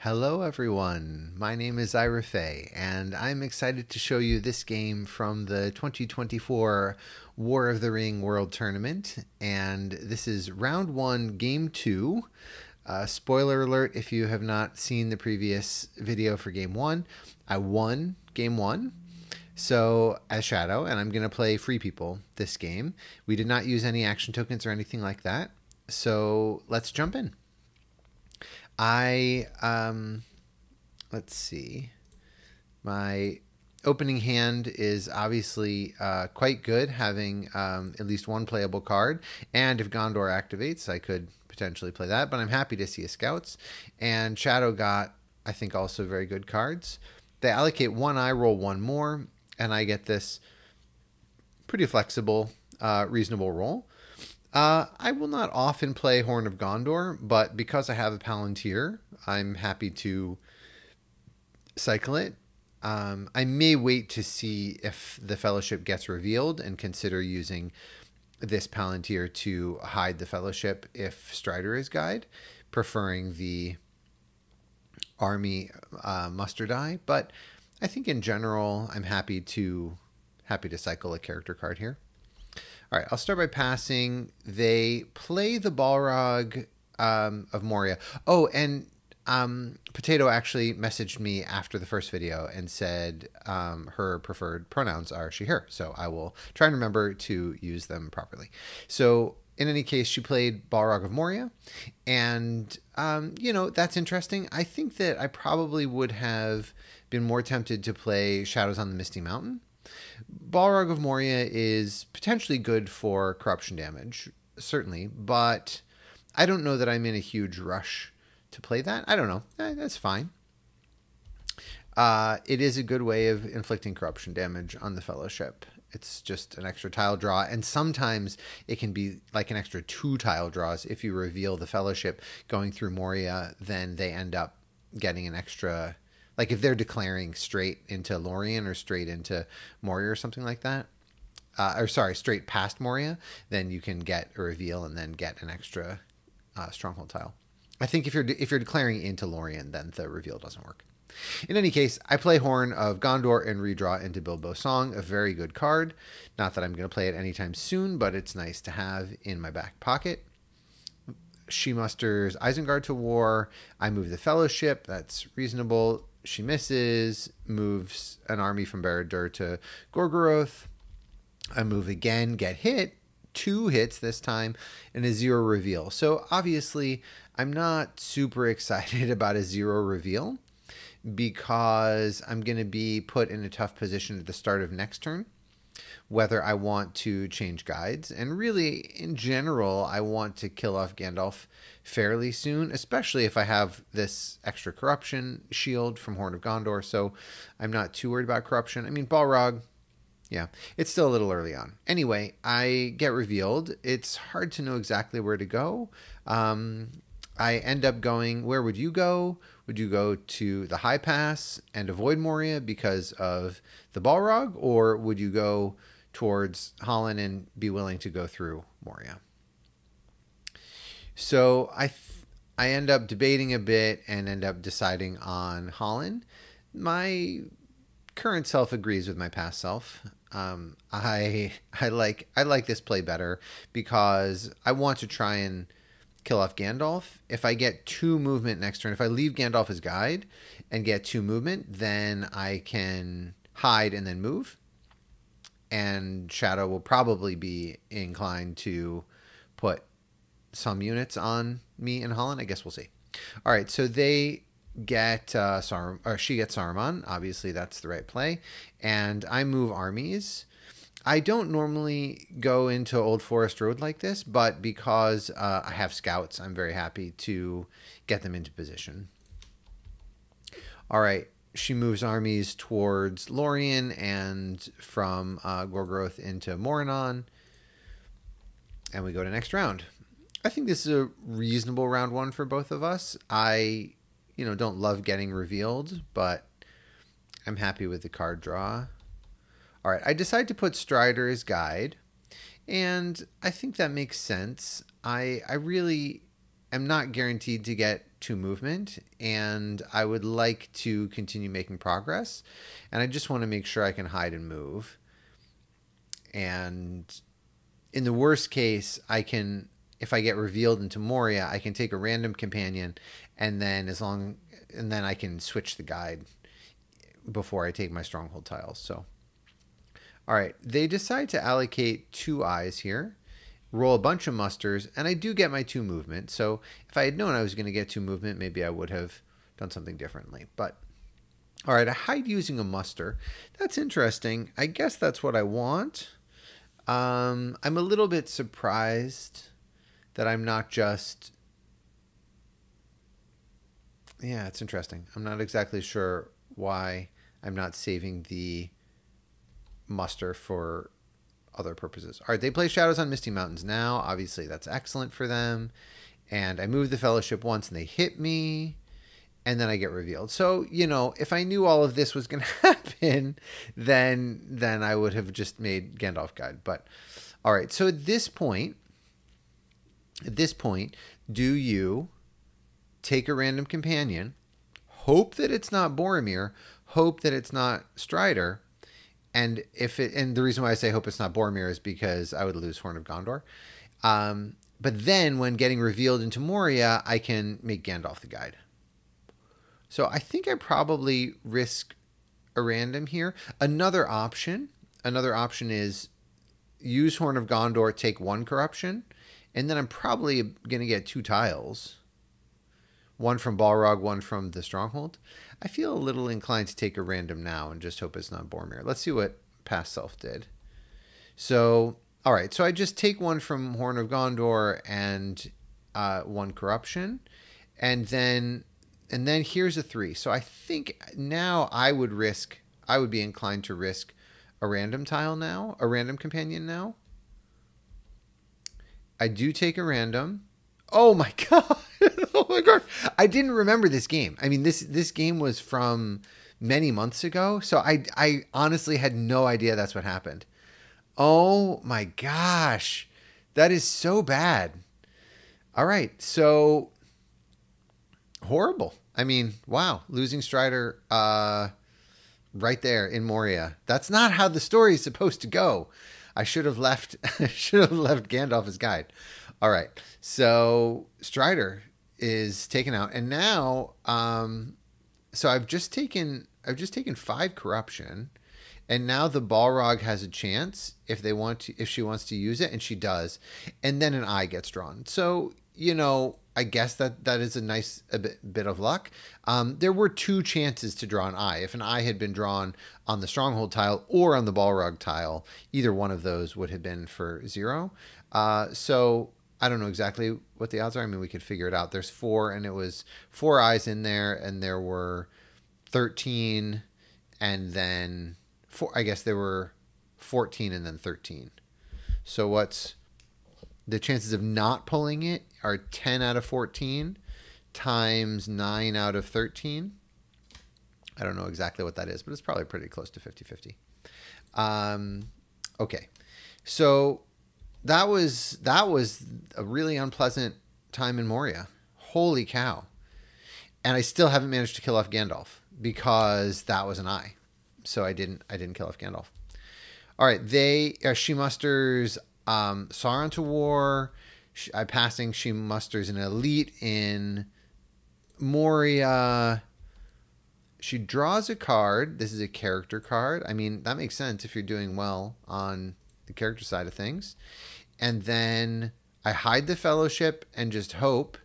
Hello, everyone. My name is Ira Fay, and I'm excited to show you this game from the 2024 War of the Ring World Tournament. And this is round one, game two. Uh, spoiler alert if you have not seen the previous video for game one, I won game one. So, as Shadow, and I'm going to play Free People this game. We did not use any action tokens or anything like that. So, let's jump in. I um, let's see. My opening hand is obviously uh, quite good, having um, at least one playable card. And if Gondor activates, I could potentially play that. But I'm happy to see a scouts. And Shadow got, I think, also very good cards. They allocate one I roll one more, and I get this pretty flexible, uh, reasonable roll. Uh, I will not often play Horn of Gondor, but because I have a Palantir, I'm happy to cycle it. Um, I may wait to see if the Fellowship gets revealed and consider using this Palantir to hide the Fellowship if Strider is guide, preferring the army uh, muster die. But I think in general, I'm happy to happy to cycle a character card here. All right, I'll start by passing. They play the Balrog um, of Moria. Oh, and um, Potato actually messaged me after the first video and said um, her preferred pronouns are she, her. So I will try and remember to use them properly. So in any case, she played Balrog of Moria. And, um, you know, that's interesting. I think that I probably would have been more tempted to play Shadows on the Misty Mountain Balrog of Moria is potentially good for corruption damage, certainly, but I don't know that I'm in a huge rush to play that. I don't know. Eh, that's fine. Uh, it is a good way of inflicting corruption damage on the Fellowship. It's just an extra tile draw, and sometimes it can be like an extra two tile draws if you reveal the Fellowship going through Moria. Then they end up getting an extra like if they're declaring straight into Lorien or straight into Moria or something like that, uh, or sorry, straight past Moria, then you can get a reveal and then get an extra uh, stronghold tile. I think if you're if you're declaring into Lorien, then the reveal doesn't work. In any case, I play Horn of Gondor and redraw into Bilbo Song, a very good card. Not that I'm going to play it anytime soon, but it's nice to have in my back pocket. She musters Isengard to war. I move the Fellowship. That's reasonable. She misses, moves an army from Barad-dûr to Gorgoroth. I move again, get hit, two hits this time, and a zero reveal. So obviously, I'm not super excited about a zero reveal because I'm going to be put in a tough position at the start of next turn whether I want to change guides. And really, in general, I want to kill off Gandalf fairly soon, especially if I have this extra corruption shield from Horn of Gondor. So I'm not too worried about corruption. I mean, Balrog, yeah, it's still a little early on. Anyway, I get revealed. It's hard to know exactly where to go. Um, I end up going, where would you go? Would you go to the High Pass and avoid Moria because of the Balrog? Or would you go towards Hollin and be willing to go through Moria. So I I end up debating a bit and end up deciding on Hollin. My current self agrees with my past self. Um, I I like I like this play better because I want to try and kill off Gandalf. If I get two movement next turn, if I leave Gandalf as guide and get two movement, then I can hide and then move and Shadow will probably be inclined to put some units on me and Hollin. I guess we'll see. All right, so they get uh, Sar- or she gets Saruman. Obviously, that's the right play, and I move armies. I don't normally go into Old Forest Road like this, but because uh, I have scouts, I'm very happy to get them into position. All right, she moves armies towards Lorien and from uh, Gorgoroth into Morannon. And we go to next round. I think this is a reasonable round one for both of us. I, you know, don't love getting revealed, but I'm happy with the card draw. All right, I decide to put Strider as guide, and I think that makes sense. I I really am not guaranteed to get two movement, and I would like to continue making progress. And I just want to make sure I can hide and move. And in the worst case, I can, if I get revealed into Moria, I can take a random companion, and then as long, and then I can switch the guide before I take my stronghold tiles. So, all right, they decide to allocate two eyes here roll a bunch of musters, and I do get my two movement. So if I had known I was going to get two movement, maybe I would have done something differently. But all right, I hide using a muster. That's interesting. I guess that's what I want. Um, I'm a little bit surprised that I'm not just. Yeah, it's interesting. I'm not exactly sure why I'm not saving the muster for other purposes. All right, they play Shadows on Misty Mountains now. Obviously, that's excellent for them. And I move the Fellowship once and they hit me, and then I get revealed. So, you know, if I knew all of this was going to happen, then then I would have just made Gandalf Guide. But all right, so at this point, at this point, do you take a random companion, hope that it's not Boromir, hope that it's not Strider, and if it and the reason why I say hope it's not Boromir is because I would lose Horn of Gondor. Um, but then when getting revealed into Moria, I can make Gandalf the guide. So I think I probably risk a random here. Another option, another option is use Horn of Gondor, take one corruption, and then I'm probably going to get two tiles. One from Balrog, one from the Stronghold. I feel a little inclined to take a random now and just hope it's not Boromir. Let's see what past self did. So, all right. So I just take one from Horn of Gondor and uh, one corruption, and then and then here's a three. So I think now I would risk. I would be inclined to risk a random tile now, a random companion now. I do take a random. Oh my god. oh my god. I didn't remember this game. I mean this this game was from many months ago, so I I honestly had no idea that's what happened. Oh my gosh. That is so bad. All right. So horrible. I mean, wow, losing Strider uh right there in Moria. That's not how the story is supposed to go. I should have left should have left Gandalf as guide. All right. So Strider is taken out, and now, um, so I've just taken I've just taken five corruption, and now the Balrog has a chance if they want to if she wants to use it, and she does, and then an eye gets drawn. So you know, I guess that that is a nice a bit, bit of luck. Um, there were two chances to draw an eye. If an eye had been drawn on the stronghold tile or on the Balrog tile, either one of those would have been for zero. Uh, so I don't know exactly what the odds are. I mean, we could figure it out. There's four, and it was four eyes in there, and there were 13, and then four. I guess there were 14 and then 13. So what's the chances of not pulling it are 10 out of 14 times 9 out of 13. I don't know exactly what that is, but it's probably pretty close to 50 50. Um, okay. So that was that was a really unpleasant time in Moria. Holy cow! And I still haven't managed to kill off Gandalf because that was an eye. So I didn't I didn't kill off Gandalf. All right, they uh, she musters um, Sauron to war. She, I passing she musters an elite in Moria. She draws a card. This is a character card. I mean, that makes sense if you're doing well on the character side of things and then I hide the fellowship and just hope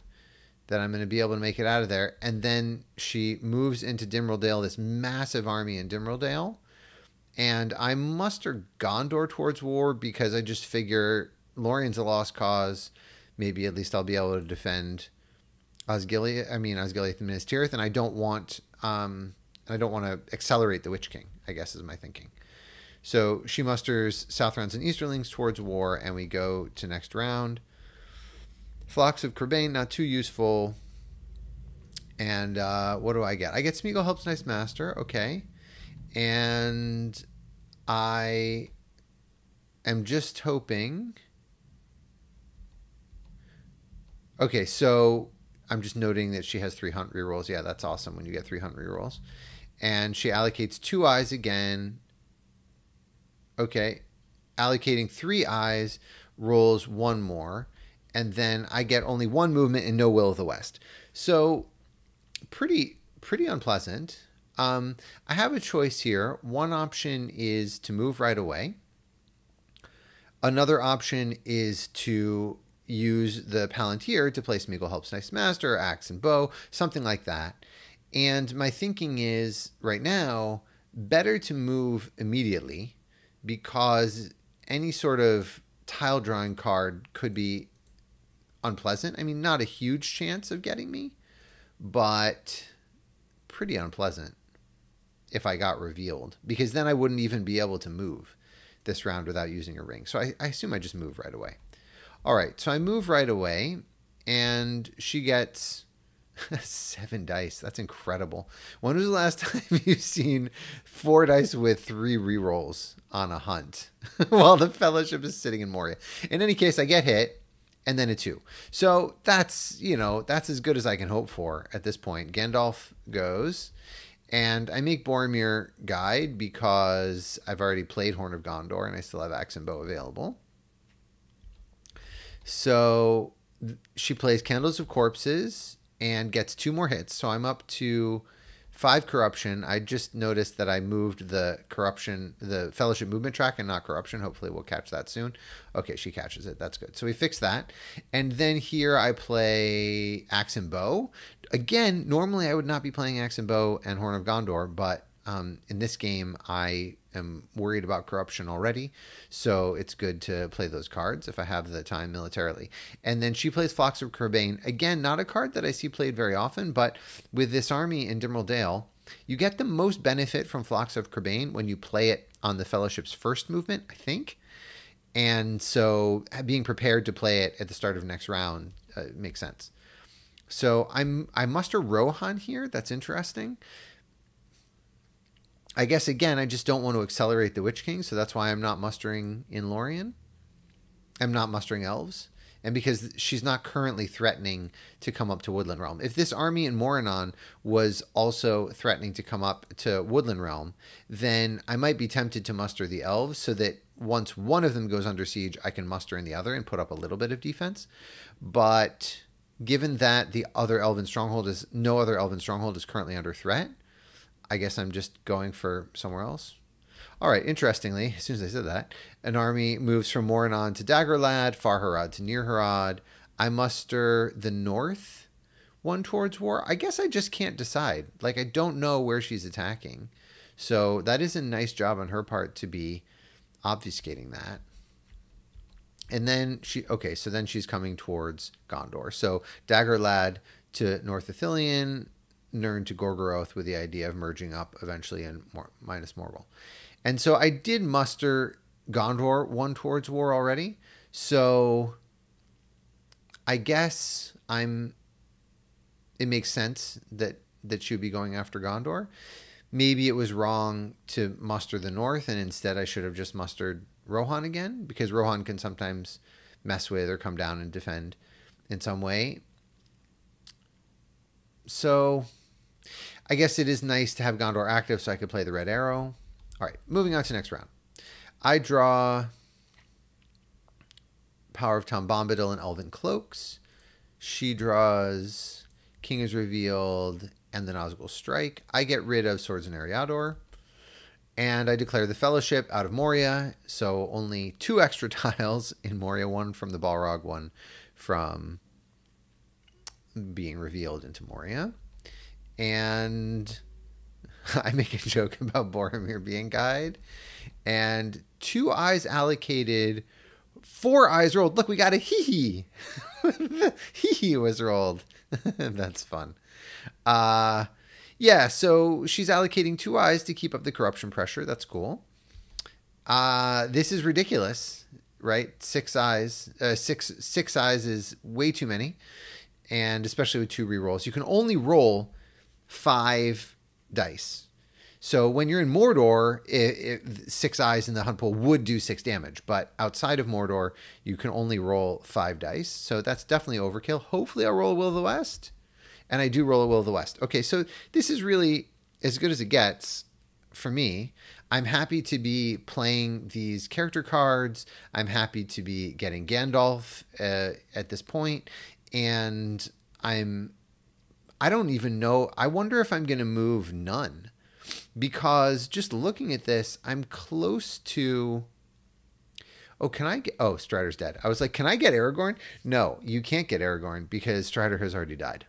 that I'm going to be able to make it out of there. And then she moves into Dimrill Dale, this massive army in Dimrill Dale. And I muster Gondor towards war because I just figure Lorien's a lost cause. Maybe at least I'll be able to defend Osgiliath. I mean Osgiliath and Minas Tirith, and I don't want um, I don't want to accelerate the Witch King. I guess is my thinking. So she musters Southrons and Easterlings towards war, and we go to next round. Flocks of Crebain, not too useful. And uh, what do I get? I get Smeagol helps nice master, okay. And I am just hoping. Okay, so I'm just noting that she has three hunt rerolls. Yeah, that's awesome when you get three hunt rerolls. And she allocates two eyes again. Okay. Allocating three eyes rolls one more. And then I get only one movement and no Will of the West. So pretty pretty unpleasant. Um, I have a choice here. One option is to move right away. Another option is to use the Palantir to place Smeagol Helps Nice Master, Axe and Bow, something like that. And my thinking is right now, better to move immediately because any sort of tile drawing card could be unpleasant. I mean, not a huge chance of getting me, but pretty unpleasant if I got revealed because then I wouldn't even be able to move this round without using a ring. So I, I assume I just move right away. All right, so I move right away and she gets seven dice. That's incredible. When was the last time you've seen four dice with three rerolls on a hunt while the fellowship is sitting in Moria? In any case, I get hit and then a two. So that's, you know, that's as good as I can hope for at this point. Gandalf goes and I make Boromir guide because I've already played Horn of Gondor and I still have Axe and Bow available. So she plays Candles of Corpses and gets two more hits. So I'm up to five corruption. I just noticed that I moved the corruption, the fellowship movement track and not corruption. Hopefully we'll catch that soon. Okay, she catches it. That's good. So we fix that. And then here I play Axe and Bow. Again, normally I would not be playing Axe and Bow and Horn of Gondor, but um, in this game I am worried about corruption already, so it's good to play those cards if I have the time militarily. And then she plays Flocks of Crebain. Again, not a card that I see played very often, but with this army in Dimrill Dale, you get the most benefit from Flocks of Crebain when you play it on the Fellowship's first movement, I think. And so being prepared to play it at the start of next round uh, makes sense. So I'm I muster Rohan here. That's interesting. I guess again, I just don't want to accelerate the Witch King, so that's why I'm not mustering in Lorien. I'm not mustering elves, and because she's not currently threatening to come up to Woodland Realm. If this army in Morannon was also threatening to come up to Woodland Realm, then I might be tempted to muster the elves so that once one of them goes under siege, I can muster in the other and put up a little bit of defense. But given that the other elven stronghold is no other elven stronghold is currently under threat, I guess I'm just going for somewhere else. All right, interestingly, as soon as I said that, an army moves from Morannon to Dagorlad, Far Harad to Near Harad. I muster the north one towards war. I guess I just can't decide. Like, I don't know where she's attacking. So that is a nice job on her part to be obfuscating that. And then she, okay, so then she's coming towards Gondor. So Dagorlad to North Ithilien, Nirn to Gorgoroth with the idea of merging up eventually in Mor- Minas Morgul. And so I did muster Gondor one towards war already. So I guess I'm it makes sense that that she would be going after Gondor. Maybe it was wrong to muster the north and instead I should have just mustered Rohan again because Rohan can sometimes mess with or come down and defend in some way. So I guess it is nice to have Gondor active so I could play the red arrow. All right, moving on to next round. I draw Power of Tom Bombadil and Elven Cloaks. She draws King is Revealed and the Nazgul Strike. I get rid of Swords and Eriador. And I declare the Fellowship out of Moria. So only two extra tiles in Moria one from the Balrog, one from being revealed into Moria and I make a joke about Boromir being guide, and two eyes allocated, four eyes rolled. Look, we got a hee hee. hee hee was rolled. That's fun. Uh, yeah, so she's allocating two eyes to keep up the corruption pressure. That's cool. Uh, this is ridiculous, right? Six eyes, uh, six six eyes is way too many, and especially with two rerolls, you can only roll five dice. So when you're in Mordor, it, it, six eyes in the hunt pool would do six damage, but outside of Mordor, you can only roll five dice. So that's definitely overkill. Hopefully, I'll roll a Will of the West. and I do roll a Will of the West. Okay, so this is really as good as it gets for me. I'm happy to be playing these character cards. I'm happy to be getting Gandalf uh, at this point, and I'm. I don't even know. I wonder if I'm going to move none, because just looking at this, I'm close to. Oh, can I get? Oh, Strider's dead. I was like, can I get Aragorn? No, you can't get Aragorn because Strider has already died.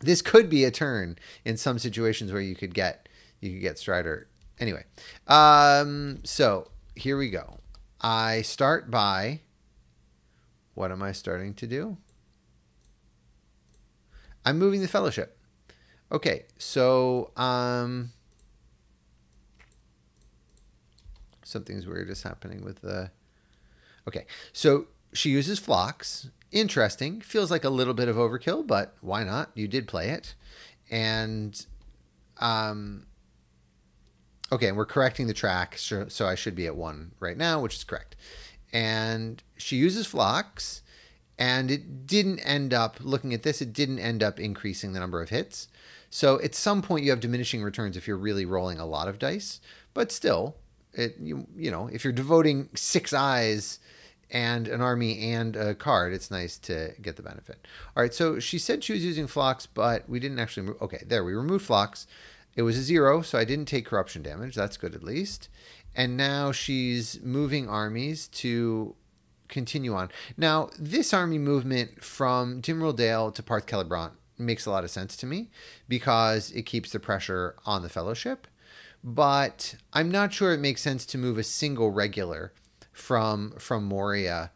This could be a turn in some situations where you could get you could get Strider. Anyway, um, so here we go. I start by. What am I starting to do? I'm moving the fellowship. Okay, so um, something's weird is happening with the. Okay, so she uses flocks. Interesting. Feels like a little bit of overkill, but why not? You did play it, and um, okay, and we're correcting the track, so, so I should be at one right now, which is correct. And she uses flocks, and it didn't end up looking at this. It didn't end up increasing the number of hits. So at some point you have diminishing returns if you're really rolling a lot of dice, but still, it you you know if you're devoting six eyes and an army and a card, it's nice to get the benefit. All right, so she said she was using flocks, but we didn't actually. Move. Okay, there we removed flocks. It was a zero, so I didn't take corruption damage. That's good at least. And now she's moving armies to continue on. Now, this army movement from Dimrill Dale to Parth Celebrant makes a lot of sense to me because it keeps the pressure on the Fellowship. But I'm not sure it makes sense to move a single regular from from Moria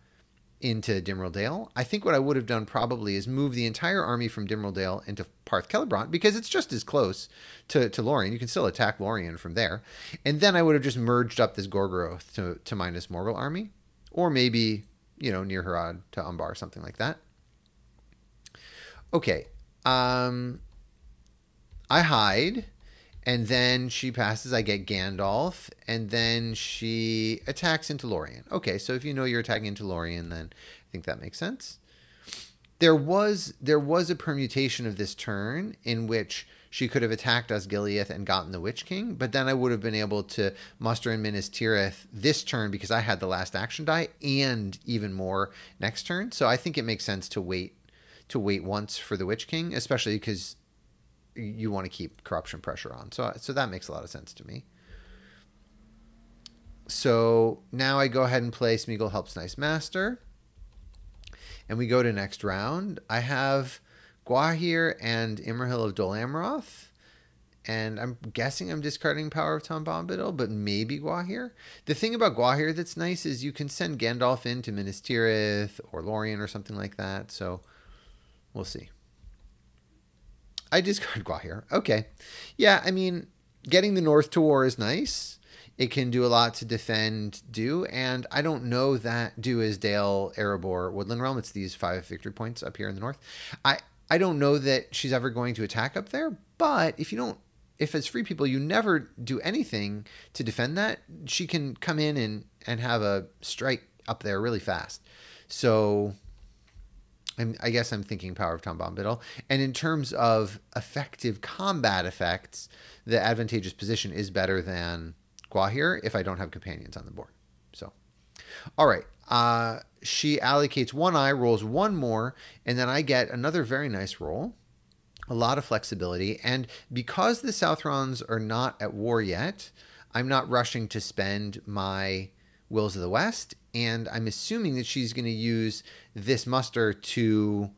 into Dimrill Dale. I think what I would have done probably is move the entire army from Dimrill Dale into Parth Celebrant because it's just as close to, to Lorien. You can still attack Lorien from there. And then I would have just merged up this Gorgoroth to, to Minas Morgul army. Or maybe, you know, Near-Harad to Umbar, or something like that. Okay. Um, I hide and then she passes. I get Gandalf, and then she attacks into Lorien. Okay, so if you know you're attacking into Lorien, then I think that makes sense. There was there was a permutation of this turn in which she could have attacked Osgiliath and gotten the Witch King, but then I would have been able to muster in Minas Tirith this turn because I had the last action die and even more next turn. So I think it makes sense to wait to wait once for the Witch King, especially because you want to keep corruption pressure on. So so that makes a lot of sense to me. So now I go ahead and play Smeagol Helps Nice Master. And we go to next round. I have Gwaihir and Imrahil of Dol Amroth. And I'm guessing I'm discarding Power of Tom Bombadil, but maybe Gwaihir. The thing about Gwaihir that's nice is you can send Gandalf into Minas Tirith or Lorien or something like that. So we'll see. I discard Gwaihir. Okay. Yeah, I mean, getting the North to war is nice. It can do a lot to defend Dhu, and I don't know that Dhu is Dale, Erebor, Woodland Realm. It's these five victory points up here in the north. I I don't know that she's ever going to attack up there, but if you don't if as free people you never do anything to defend that, she can come in and and have a strike up there really fast. So I'm, i guess I'm thinking Power of Tom Bombadil. And in terms of effective combat effects, the advantageous position is better than Gwaihir if I don't have companions on the board. So, all right. Uh, she allocates one eye, rolls one more, and then I get another very nice roll. A lot of flexibility. And because the Southrons are not at war yet, I'm not rushing to spend my Wills of the West, and I'm assuming that she's going to use this muster to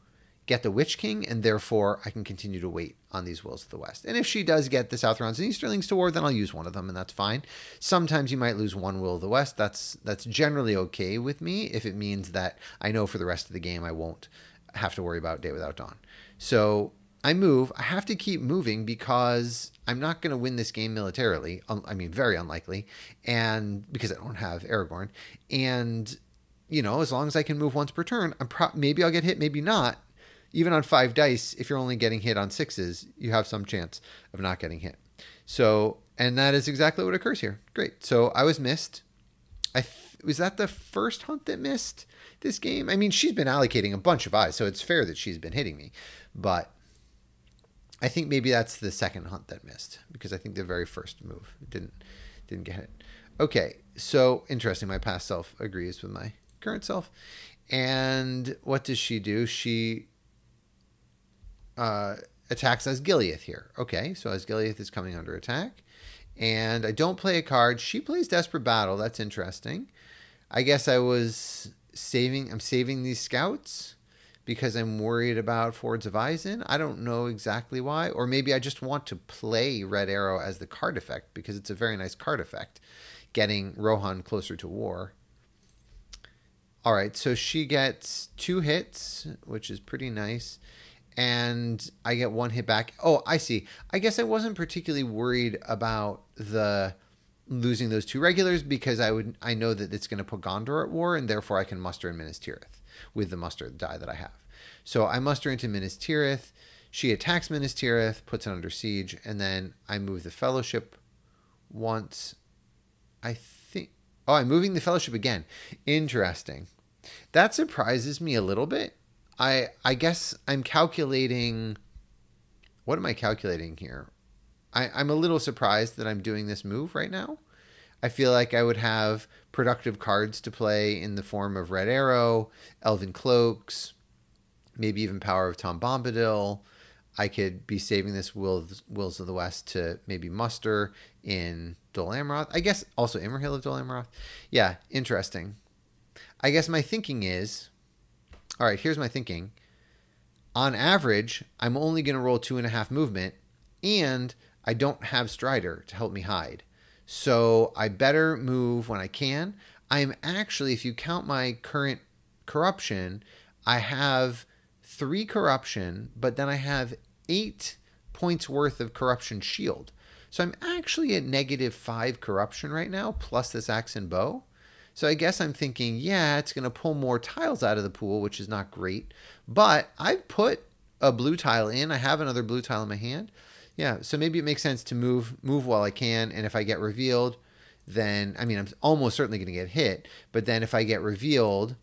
get the Witch King, and therefore I can continue to wait on these Wills of the West. And if she does get the Southrons and Easterlings to war, then I'll use one of them, and that's fine. Sometimes you might lose one Will of the West. That's that's generally okay with me if it means that I know for the rest of the game I won't have to worry about Day Without Dawn. So I move. I have to keep moving because I'm not going to win this game militarily. I mean, very unlikely, and because I don't have Aragorn. And you know, as long as I can move once per turn, I'm pro- maybe I'll get hit, maybe not. Even on five dice, if you're only getting hit on sixes, you have some chance of not getting hit. So, and that is exactly what occurs here. Great. So I was missed. I was that the first hunt that missed this game. I mean, she's been allocating a bunch of eyes, so it's fair that she's been hitting me, but I think maybe that's the second hunt that missed because I think the very first move didn't didn't get it. Okay, so interesting. My past self agrees with my current self, and what does she do? She uh, attacks Osgiliath here. Okay, so Osgiliath is coming under attack, and I don't play a card. She plays Desperate Battle. That's interesting. I guess I was saving. I'm saving these scouts because I'm worried about Fords of Isen. I don't know exactly why. Or maybe I just want to play Red Arrow as the card effect because it's a very nice card effect, getting Rohan closer to war. All right, so she gets two hits, which is pretty nice. And I get one hit back. Oh, I see. I guess I wasn't particularly worried about the losing those two regulars because I would I know that it's going to put Gondor at war, and therefore I can muster in Minas Tirith with the muster die that I have. So I muster into Minas Tirith. She attacks Minas Tirith, puts it under siege, and then I move the Fellowship once. I think. Oh, I'm moving the Fellowship again. Interesting. That surprises me a little bit. I I guess I'm calculating. What am I calculating here? I, I'm a little surprised that I'm doing this move right now. I feel like I would have productive cards to play in the form of Red Arrow, Elven Cloaks, maybe even Power of Tom Bombadil. I could be saving this Wills, Wills of the West to maybe muster in Dol Amroth. I guess also Imrahil of Dol Amroth. Yeah, interesting. I guess my thinking is all right, here's my thinking. On average, I'm only going to roll two and a half movement, and I don't have Strider to help me hide. So I better move when I can. I'm actually, if you count my current corruption, I have three corruption, but then I have eight points worth of corruption shield. So I'm actually at negative five corruption right now, plus this axe and bow. So I guess I'm thinking, yeah, it's going to pull more tiles out of the pool, which is not great. But I've put a blue tile in. I have another blue tile in my hand. Yeah, so maybe it makes sense to move move while I can, and if I get revealed, then I mean I'm almost certainly going to get hit. But then if I get revealed,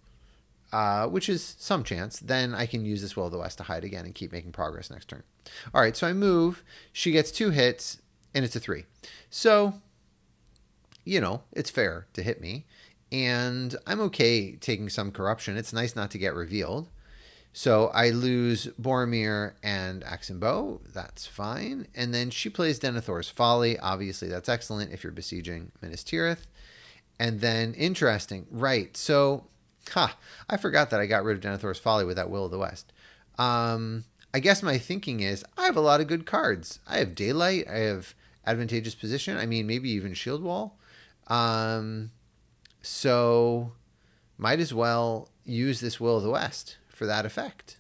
uh, which is some chance, then I can use this Will of the West to hide again and keep making progress next turn. All right, so I move. She gets two hits, and it's a three. So, you know, it's fair to hit me and I'm okay taking some corruption. It's nice not to get revealed. So I lose Boromir and Bow. That's fine. And then she plays Denethor's Folly. Obviously, that's excellent if you're besieging Minas Tirith. And then, interesting, right. So, ha, I forgot that I got rid of Denethor's Folly with that Will of the West. Um, I guess my thinking is I have a lot of good cards. I have Daylight. I have Advantageous Position. I mean, maybe even Shield Wall. Um, so might as well use this Will of the West for that effect.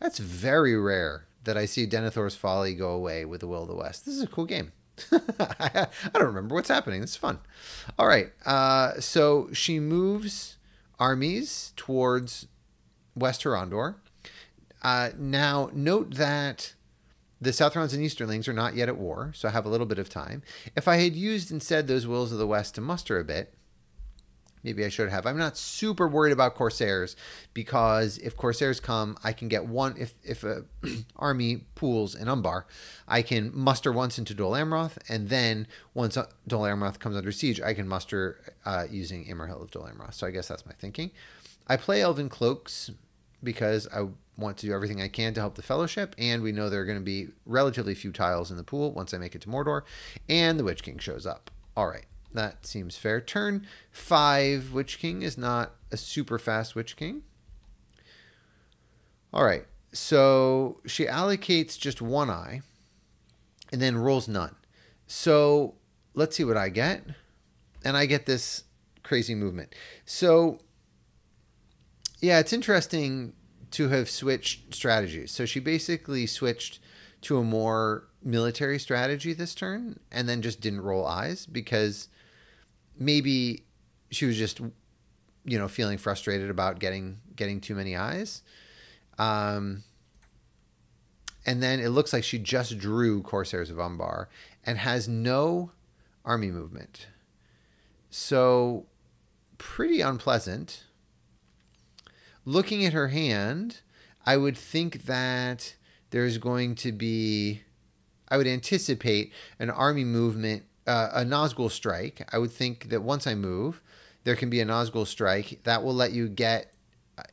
That's very rare that I see Denethor's Folly go away with the Will of the West. This is a cool game. I don't remember what's happening. It's fun. All right. Uh, so she moves armies towards West Harondor. Uh, now, note that the Southrons and Easterlings are not yet at war, so I have a little bit of time. If I had used instead those Wills of the West to muster a bit, maybe I should have. I'm not super worried about Corsairs because if Corsairs come, I can get one. If if a army pools in Umbar, I can muster once into Dol Amroth, and then once Dol Amroth comes under siege, I can muster uh, using Imrahil of Dol Amroth. So I guess that's my thinking. I play Elven Cloaks because I want to do everything I can to help the Fellowship, and we know there are going to be relatively few tiles in the pool once I make it to Mordor, and the Witch King shows up. All right. That seems fair. Turn five, Witch King is not a super fast Witch King. All right. So she allocates just one eye and then rolls none. So let's see what I get. And I get this crazy movement. So, yeah, it's interesting to have switched strategies. So she basically switched to a more military strategy this turn and then just didn't roll eyes because maybe she was just you know feeling frustrated about getting getting too many eyes. Um, and then it looks like she just drew corsairs of umbar and has no army movement. So pretty unpleasant. Looking at her hand i would think that there's going to be, I would anticipate an army movement, uh, a Nazgul strike. I would think that once I move, there can be a Nazgul strike that will let you get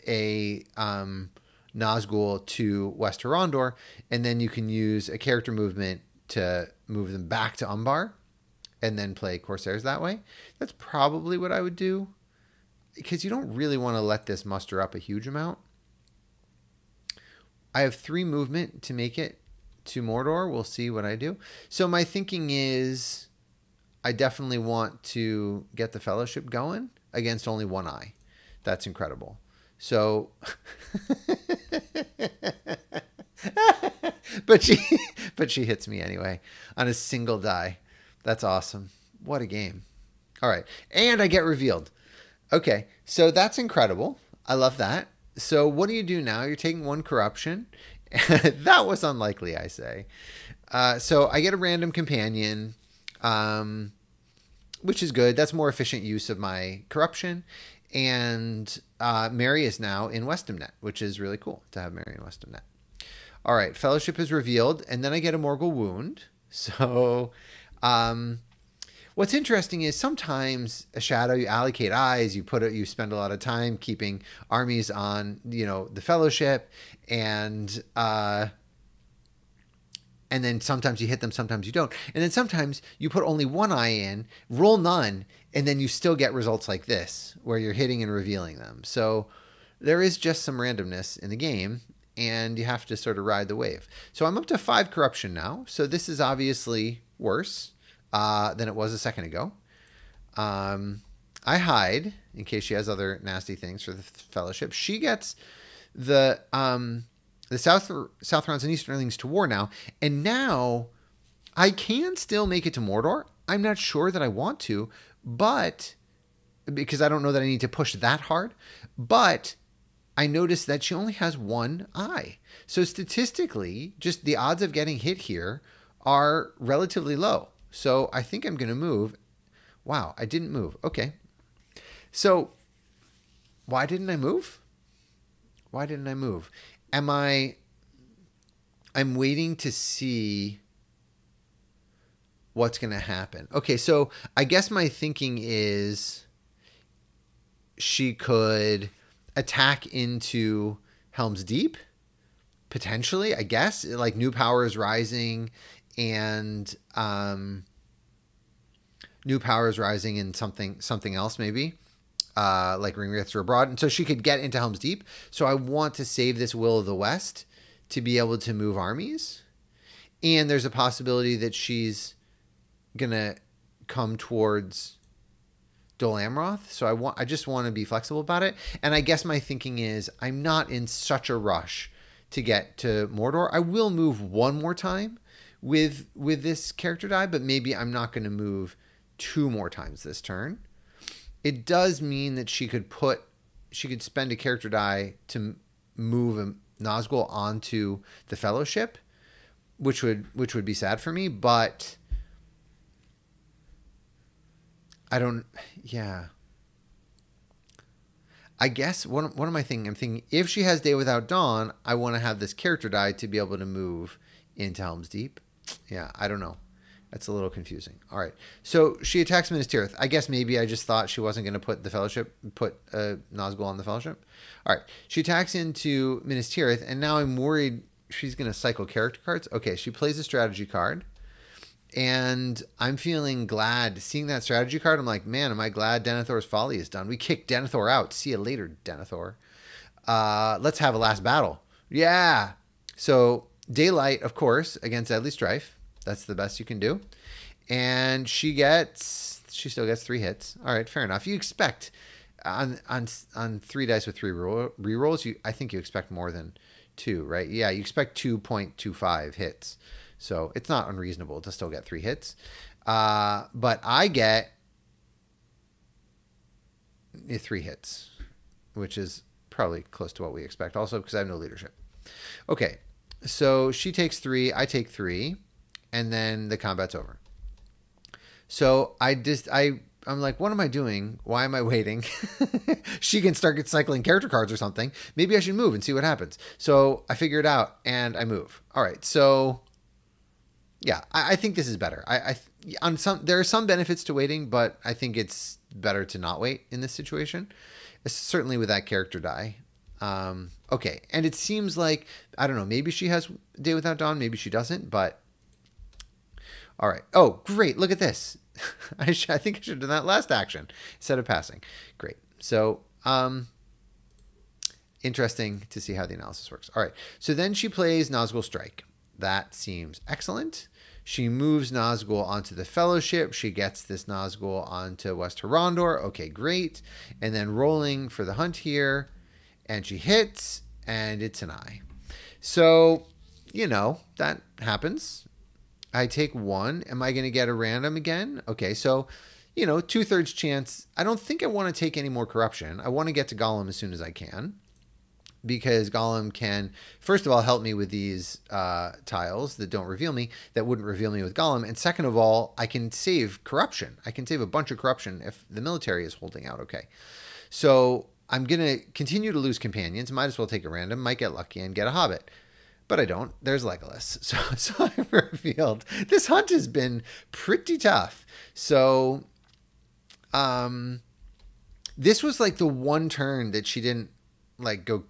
a um, Nazgul to West Harondor, and then you can use a character movement to move them back to Umbar, and then play Corsairs that way. That's probably what I would do, because you don't really want to let this muster up a huge amount. I have three movement to make it to Mordor. We'll see what I do. So my thinking is, I definitely want to get the Fellowship going against only one eye. That's incredible. So, but she, but she hits me anyway on a single die. That's awesome. What a game. All right. And I get revealed. Okay. So that's incredible. I love that. So what do you do now? You're taking one corruption. that was unlikely, I say. Uh, so I get a random companion, um, which is good. That's more efficient use of my corruption. And uh, Merry is now in Westemnet, which is really cool to have Merry in Westemnet. All right, Fellowship is revealed, and then I get a Morgul wound. So, um, what's interesting is sometimes a shadow you allocate eyes, you put it, you spend a lot of time keeping armies on, you know, the Fellowship, and uh, and then sometimes you hit them, sometimes you don't, and then sometimes you put only one eye in, roll none, and then you still get results like this where you're hitting and revealing them. So there is just some randomness in the game, and you have to sort of ride the wave. So I'm up to five corruption now. So this is obviously worse uh, than it was a second ago. Um, I hide in case she has other nasty things for the fellowship. She gets the um, the South Southrons and Easterlings to war now, and now I can still make it to Mordor. I'm not sure that I want to, but because I don't know that I need to push that hard, but I noticed that she only has one eye. So statistically, just the odds of getting hit here are relatively low. So I think I'm going to move. Wow, I didn't move. Okay. So why didn't I move? Why didn't I move? Am I I'm waiting to see what's going to happen. Okay, so I guess my thinking is she could attack into Helm's Deep, potentially. I guess like new power is rising, and um, new power is rising in something something else maybe. Uh, like Ringwraiths are abroad, and so she could get into Helm's Deep. So I want to save this Will of the West to be able to move armies, and there's a possibility that she's gonna come towards Dol Amroth. So I want I just want to be flexible about it. And I guess my thinking is I'm not in such a rush to get to Mordor. I will move one more time with with this character die, but maybe I'm not going to move two more times this turn. It does mean that she could put she could spend a character die to move a Nazgul onto the Fellowship, which would which would be sad for me, but I don't. Yeah. I guess what what am I thinking? I'm thinking if she has Day Without Dawn, I want to have this character die to be able to move into Helm's Deep. Yeah, I don't know. That's a little confusing. All right. So she attacks Minas Tirith. I guess maybe I just thought she wasn't going to put the Fellowship, put uh, Nazgul on the Fellowship. All right. She attacks into Minas Tirith, and now I'm worried she's going to cycle character cards. Okay, she plays a strategy card and I'm feeling glad seeing that strategy card. I'm like, man, am I glad Denethor's folly is done? We kicked Denethor out. See you later, Denethor. Uh, let's have a last battle. Yeah. So daylight, of course, against Deadly Strife. That's the best you can do. And she gets, she still gets three hits. All right, fair enough. You expect on on on three dice with three rerolls. You, I think you expect more than two, right? Yeah, you expect two point two five hits. So it's not unreasonable to still get three hits. Uh, but I get three hits, which is probably close to what we expect. Also, because I have no leadership. Okay, so she takes three, I take three, and then the combat's over. So I just I I'm like, what am I doing? Why am I waiting? she can start cycling character cards or something. Maybe I should move and see what happens. So I figure it out and I move. All right. So yeah, I, I think this is better. I, I on some there are some benefits to waiting, but I think it's better to not wait in this situation. Certainly with that character die. Um, okay, and it seems like I don't know. Maybe she has Day Without Dawn. Maybe she doesn't. But all right. Oh, great! Look at this. I, sh- I think I should have done that last action instead of passing. Great. So, um, interesting to see how the analysis works. All right. So then she plays Nazgul Strike. That seems excellent. She moves Nazgul onto the Fellowship. She gets this Nazgul onto West Harondor. Okay, great. And then rolling for the hunt here. And she hits, and it's an eye. So, you know, that happens. I take one. Am I going to get a random again? Okay, so, you know, two thirds chance. I don't think I want to take any more corruption. I want to get to Gollum as soon as I can because Gollum can, first of all, help me with these uh, tiles that don't reveal me, that wouldn't reveal me with Gollum. And second of all, I can save corruption. I can save a bunch of corruption if the military is holding out okay. So I'm going to continue to lose companions. Might as well take a random, might get lucky and get a hobbit. But I don't. There's Legolas. So, so I revealed this hunt has been pretty tough. So, um, this was like the one turn that she didn't like go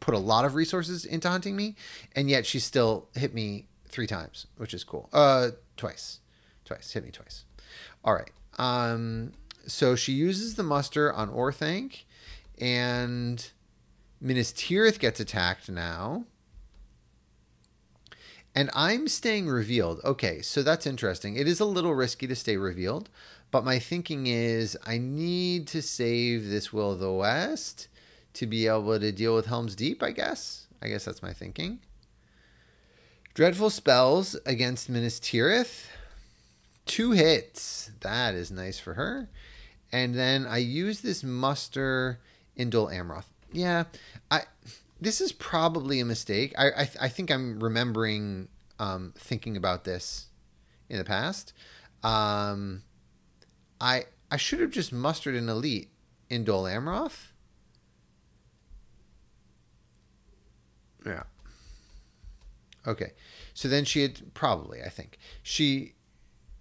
put a lot of resources into hunting me, and yet she still hit me three times, which is cool. Uh, twice, twice hit me twice. All right. Um, so she uses the muster on Orthanc, and Minas Tirith gets attacked now. And I'm staying revealed. Okay, so that's interesting. It is a little risky to stay revealed, but my thinking is I need to save this Will of the West to be able to deal with Helm's Deep, I guess. I guess that's my thinking. Dreadful spells against Minas Tirith. Two hits. That is nice for her. And then I use this muster in Dol Amroth. Yeah, I. This is probably a mistake. I I, I think I'm remembering um, thinking about this in the past. Um, I I should have just mustered an elite in Dol Amroth Yeah. Okay. So then she had probably, I think, she,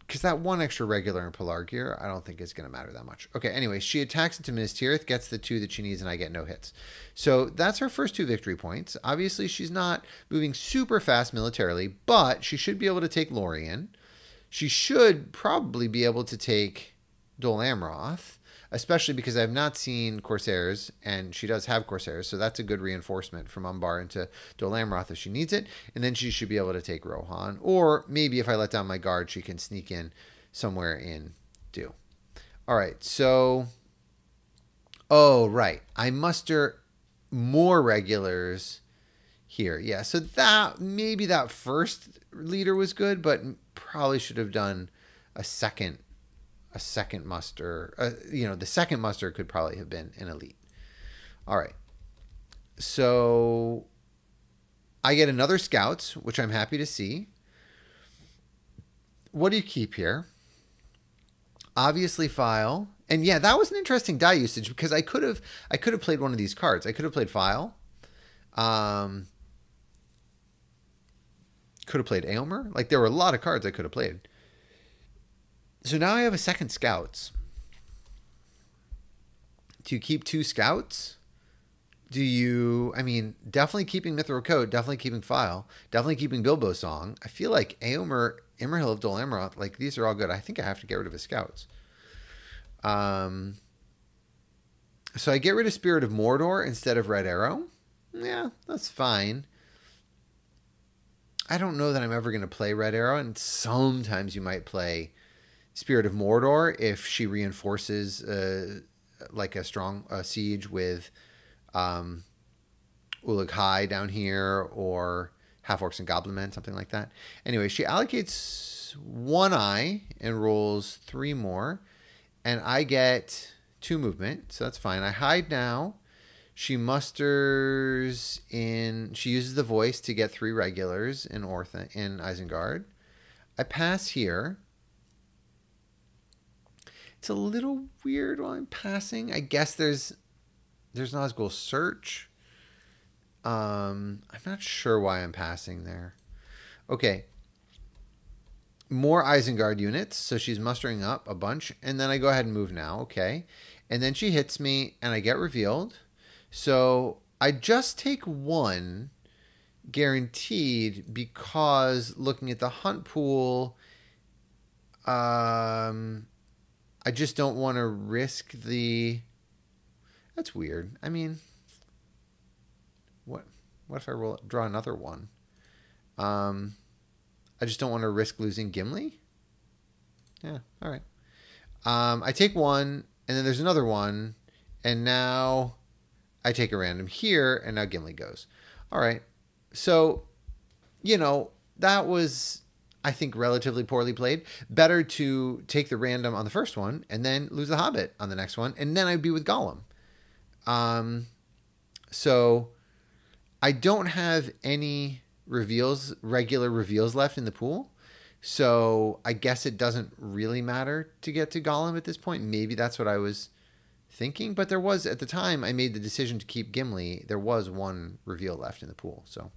because that one extra regular in Pelargir, I don't think is going to matter that much. Okay. Anyway, she attacks into Minas Tirith, gets the two that she needs, and I get no hits. So that's her first two victory points. Obviously, she's not moving super fast militarily, but she should be able to take Lorien. She should probably be able to take Dol Amroth especially because I've not seen Corsairs, and she does have Corsairs, so that's a good reinforcement from Umbar into Dol Amroth if she needs it, and then she should be able to take Rohan, or maybe if I let down my guard, she can sneak in somewhere in Do. All right, so oh right, I muster more regulars here. Yeah, so that maybe that first leader was good, but probably should have done a second a second muster. Uh, you know, the second muster could probably have been an elite. All right. So I get another scouts, which I'm happy to see. What do you keep here? Obviously, Phial. And yeah, that was an interesting die usage because I could have I could have played one of these cards. I could have played Phial. Um, could have played Eomer. Like there were a lot of cards I could have played. So now I have a second scouts. Do you keep two scouts? Do you? I mean, definitely keeping Mithril Coat, definitely keeping Phial, definitely keeping Bilbo Song. I feel like Eomer, Imrahil of Dol Amroth, like these are all good. I think I have to get rid of his scouts. Um. So I get rid of Spirit of Mordor instead of Red Arrow. Yeah, that's fine. I don't know that I'm ever going to play Red Arrow, and sometimes you might play Spirit of Mordor if she reinforces uh, like a strong siege with um, High down here or Half Orcs and Goblin Men, something like that. Anyway, she allocates one eye and rolls three more, and I get two movement, so that's fine. I hide now. She musters in. She uses the voice to get three regulars in Ortha in Isengard. I pass here It's a little weird while I'm passing. I guess there's there's Nazgul search. Um, I'm not sure why I'm passing there. Okay. More Isengard units, so she's mustering up a bunch, and then I go ahead and move now. Okay, and then she hits me, and I get revealed. So I just take one guaranteed because looking at the hunt pool, um, I just don't want to risk the. That's weird. I mean, what what if I roll draw another one? Um, I just don't want to risk losing Gimli. Yeah, all right. Um, I take one, and then there's another one, and now I take a random here, and now Gimli goes. All right. So, you know, that was, I think, relatively poorly played. Better to take the random on the first one and then lose the Hobbit on the next one, and then I'd be with Gollum. Um, so I don't have any reveals, regular reveals left in the pool. So I guess it doesn't really matter to get to Gollum at this point. Maybe that's what I was thinking, but there was at the time I made the decision to keep Gimli. There was one reveal left in the pool. So,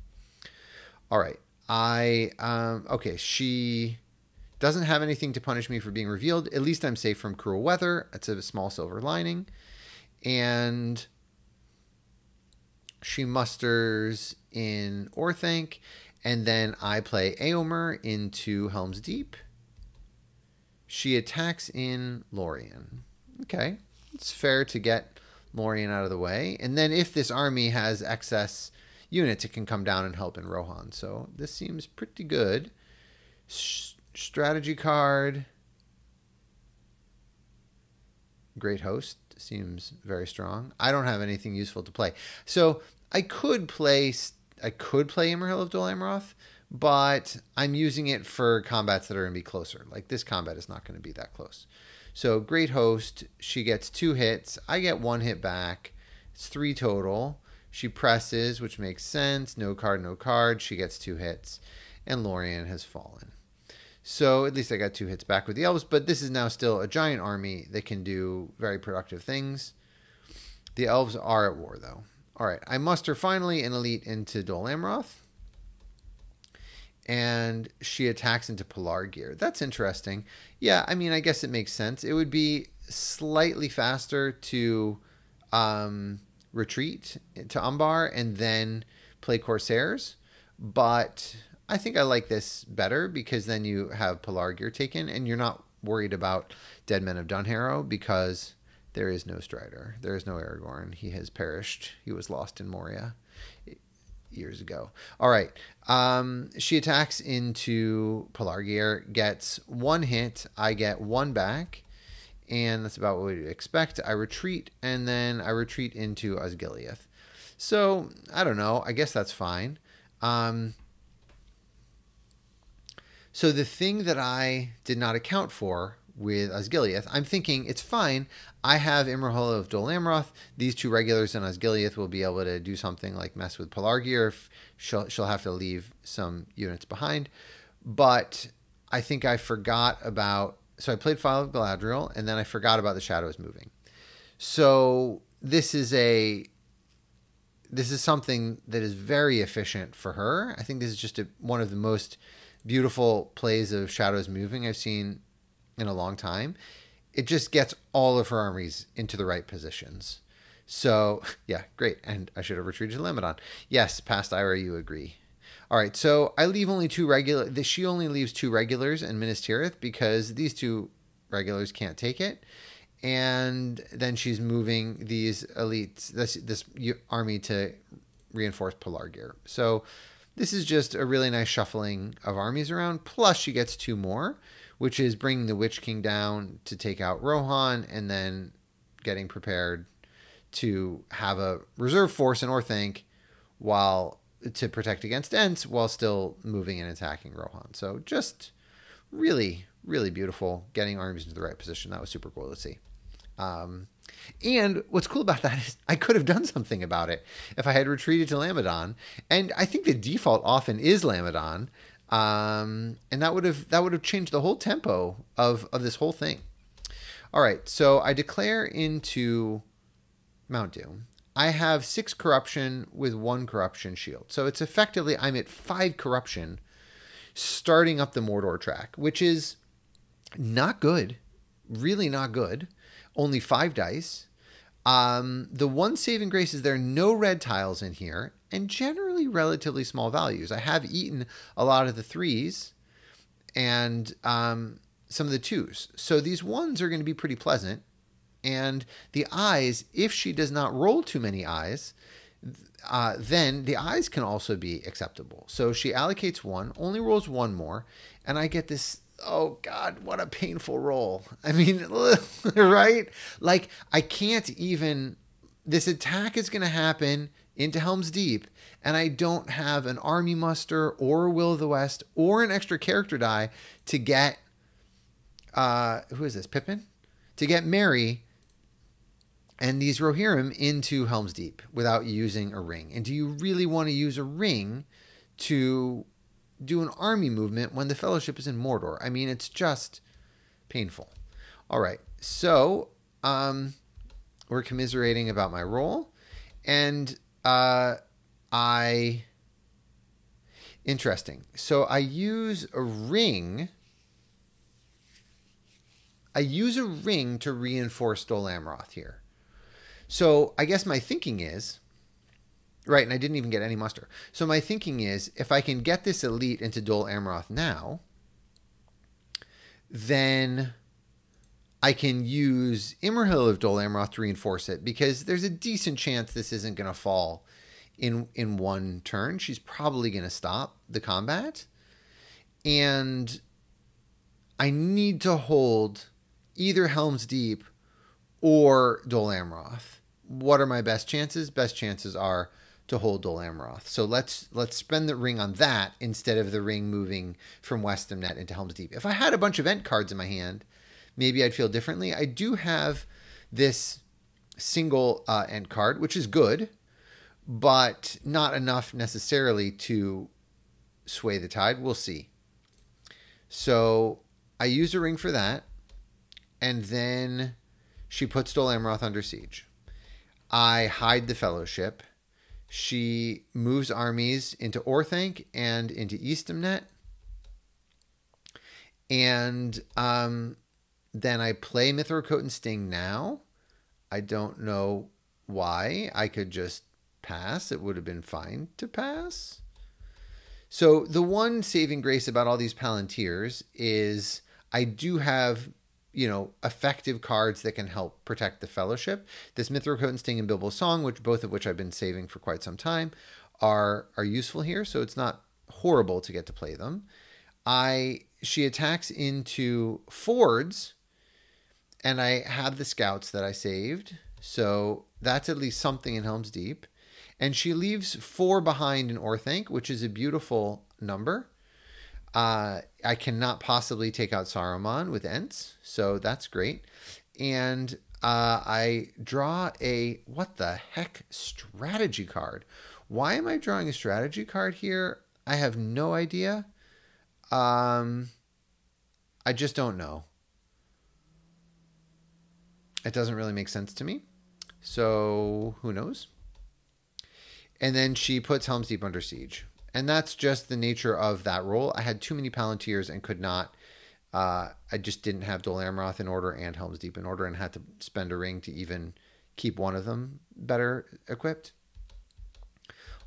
all right, I um, okay. She doesn't have anything to punish me for being revealed. At least I'm safe from cruel weather. That's a small silver lining, and she musters in Orthanc, and then I play Eomer into Helm's Deep. She attacks in Lorien. Okay, it's fair to get Lorien out of the way. And then if this army has excess units, it can come down and help in Rohan. So this seems pretty good. Strategy card. Great host seems very strong. I don't have anything useful to play. So I could play I could play Imrahil of Dol Amroth, but I'm using it for combats that are going to be closer. Like this combat is not going to be that close. So great host, she gets two hits. I get one hit back. It's three total. She presses, which makes sense. No card, no card. She gets two hits. And Lorien has fallen. So at least I got two hits back with the elves, but this is now still a giant army that can do very productive things. The elves are at war though. Alright, I muster finally an elite into Dol Amroth and she attacks into Pelargir. That's interesting. Yeah, I mean, I guess it makes sense. It would be slightly faster to um, retreat to Umbar and then play Corsairs, but I think I like this better because then you have Pelargir taken and you're not worried about Dead Men of Dunharrow because there is no Strider. There is no Aragorn. He has perished. He was lost in Moria years ago. All right. Um, she attacks into Pelargir, gets one hit. I get one back. And that's about what we expect. I retreat, and then I retreat into Osgiliath. So, I don't know. I guess that's fine. Um, so, the thing that I did not account for with Osgiliath, I'm thinking it's fine. I have Imrahil of Dol Amroth. These two regulars in Osgiliath will be able to do something like mess with Pelargir if she'll, she'll have to leave some units behind. But I think I forgot about. So I played Phial of Galadriel, and then I forgot about the shadows moving. So this is a. This is something that is very efficient for her. I think this is just a, one of the most beautiful plays of shadows moving I've seen in a long time. It just gets all of her armies into the right positions. So, yeah, great. And I should have retreated to Lamedon. Yes, past Ira, you agree. All right, so I leave only two regular. She only leaves two regulars and Minas Tirith because these two regulars can't take it. And then she's moving these elites, this this army to reinforce Pelargir. So this is just a really nice shuffling of armies around. Plus, she gets two more which is bringing the Witch King down to take out Rohan and then getting prepared to have a reserve force in Orthanc while to protect against Ents while still moving and attacking Rohan. So just really, really beautiful getting armies into the right position. That was super cool to see. Um, and what's cool about that is I could have done something about it if I had retreated to Lamedon. And I think the default often is Lamedon um, and that would have that would have changed the whole tempo of of this whole thing. All right, so I declare into Mount Doom. I have six corruption with one corruption shield. So it's effectively, I'm at five corruption starting up the Mordor track, which is not good. Really not good. Only five dice. Um, the one saving grace is there are no red tiles in here and generally relatively small values. I have eaten a lot of the threes and um, some of the twos. So these ones are going to be pretty pleasant. And the eyes, if she does not roll too many eyes, uh, then the eyes can also be acceptable. So she allocates one, only rolls one more, and I get this. Oh God, what a painful roll! I mean, right? Like I can't even. This attack is going to happen into Helm's Deep, and I don't have an army muster or Will of the West or an extra character die to get. Uh, who is this? Pippin? To get Merry and these Rohirrim into Helm's Deep without using a ring. And do you really want to use a ring to do an army movement when the Fellowship is in Mordor? I mean, it's just painful. All right, so um, we're commiserating about my roll, and uh, I interesting. So I use a ring. I use a ring to reinforce Dol Amroth here. So I guess my thinking is, right, and I didn't even get any muster. So my thinking is, if I can get this elite into Dol Amroth now, then I can use Imrahil of Dol Amroth to reinforce it because there's a decent chance this isn't going to fall in in one turn. She's probably going to stop the combat, and I need to hold either Helm's Deep or Dol Amroth what are my best chances? Best chances are to hold Dol Amroth. So let's let's spend the ring on that instead of the ring moving from Westemnet into Helm's Deep. If I had a bunch of Ent cards in my hand, maybe I'd feel differently. I do have this single uh, Ent card, which is good, but not enough necessarily to sway the tide. We'll see. So I use a ring for that, and then she puts Dol Amroth under siege. I hide the fellowship. She moves armies into Orthanc and into Eastemnet. And um, then I play Mithril and Sting now. I don't know why. I could just pass. It would have been fine to pass. So the one saving grace about all these Palantirs is I do have you know, effective cards that can help protect the fellowship. This Mithril Coat and Sting and Bilbo Song, which both of which I've been saving for quite some time, are are useful here. So it's not horrible to get to play them. I she attacks into Fords, and I have the scouts that I saved. So that's at least something in Helm's Deep. And she leaves four behind in Orthanc, which is a beautiful number. Uh, I cannot possibly take out Saruman with Ents, so that's great. And uh, I draw a what the heck strategy card. Why am I drawing a strategy card here? I have no idea. Um, I just don't know. It doesn't really make sense to me. So who knows? And then she puts Helm's Deep under siege and that's just the nature of that roll. I had too many Palantirs and could not. Uh, I just didn't have Dol Amroth in order and Helm's Deep in order, and had to spend a ring to even keep one of them better equipped.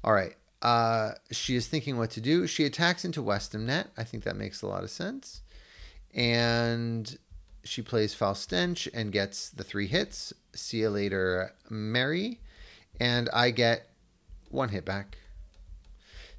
All right. Uh, she is thinking what to do. She attacks into Westemnet. I think that makes a lot of sense. And she plays Foul Stench and gets the three hits. See you later, Merry. And I get one hit back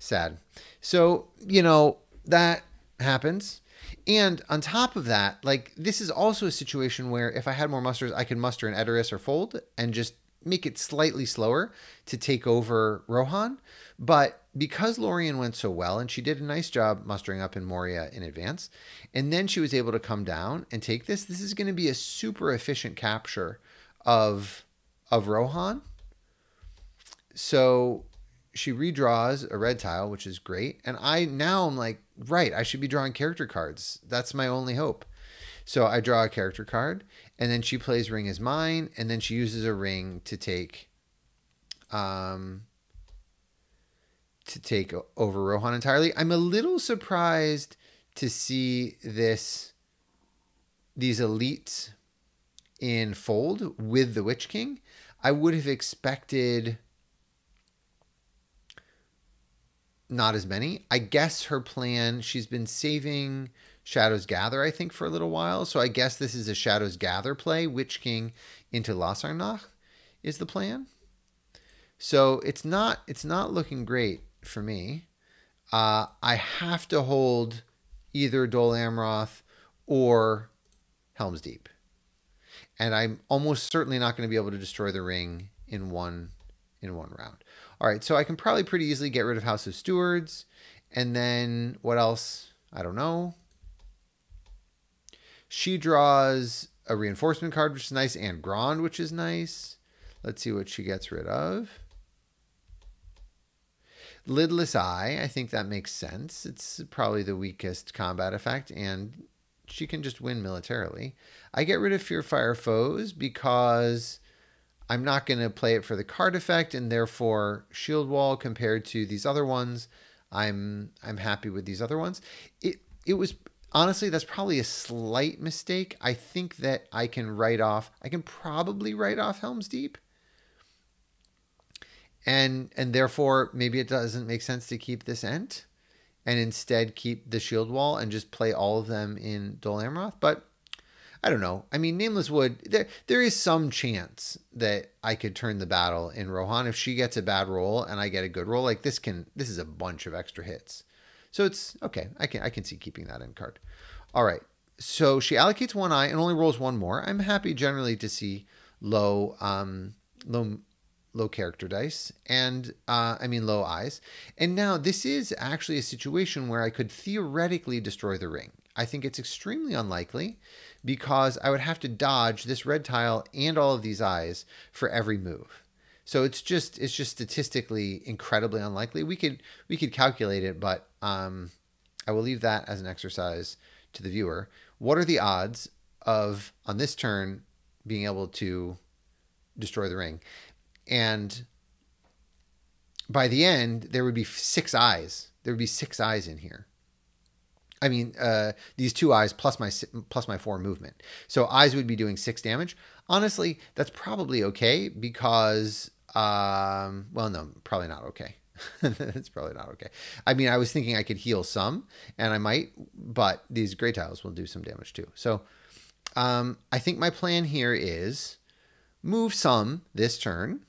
sad. So, you know, that happens. And on top of that, like this is also a situation where if I had more musters, I could muster an Edoras or Fold and just make it slightly slower to take over Rohan. But because Lorien went so well and she did a nice job mustering up in Moria in advance, and then she was able to come down and take this, this is going to be a super efficient capture of of Rohan. So she redraws a red tile, which is great. And I now I'm like, right, I should be drawing character cards. That's my only hope. So I draw a character card, and then she plays ring is mine, and then she uses a ring to take, um, to take over Rohan entirely. I'm a little surprised to see this, these elites in fold with the Witch King. I would have expected not as many. I guess her plan, she's been saving Shadows Gather, I think, for a little while. So I guess this is a Shadows Gather play. Witch King into Lossarnach is the plan. So it's not it's not looking great for me. Uh, I have to hold either Dol Amroth or Helm's Deep. And I'm almost certainly not going to be able to destroy the ring in one in one round. All right, so I can probably pretty easily get rid of House of Stewards. And then what else? I don't know. She draws a reinforcement card, which is nice, and Grond, which is nice. Let's see what she gets rid of. Lidless Eye, I think that makes sense. It's probably the weakest combat effect, and she can just win militarily. I get rid of Fear Fire Foes because I'm not going to play it for the card effect, and therefore Shield Wall compared to these other ones, I'm I'm happy with these other ones. It it was honestly that's probably a slight mistake. I think that I can write off. I can probably write off Helm's Deep and and therefore maybe it doesn't make sense to keep this Ent and instead keep the shield wall and just play all of them in Dol Amroth. But I don't know. I mean, Nameless Wood, there there is some chance that I could turn the battle in Rohan if she gets a bad roll and I get a good roll. Like this can this is a bunch of extra hits. So it's okay. I can I can see keeping that in card. All right. So she allocates one eye and only rolls one more. I'm happy generally to see low um low low character dice and uh, I mean low eyes. And now this is actually a situation where I could theoretically destroy the ring. I think it's extremely unlikely because I would have to dodge this red tile and all of these eyes for every move. So it's just it's just statistically incredibly unlikely. We could we could calculate it, but um, I will leave that as an exercise to the viewer. What are the odds of on this turn being able to destroy the ring? and by the end there would be six eyes there would be six eyes in here i mean uh, these two eyes plus my plus my four movement. So eyes would be doing six damage. Honestly that's probably okay because um, well no probably not okay. It's probably not okay. I mean i was thinking i could heal some and i might but these gray tiles will do some damage too. So um, i think my plan here is move some this turn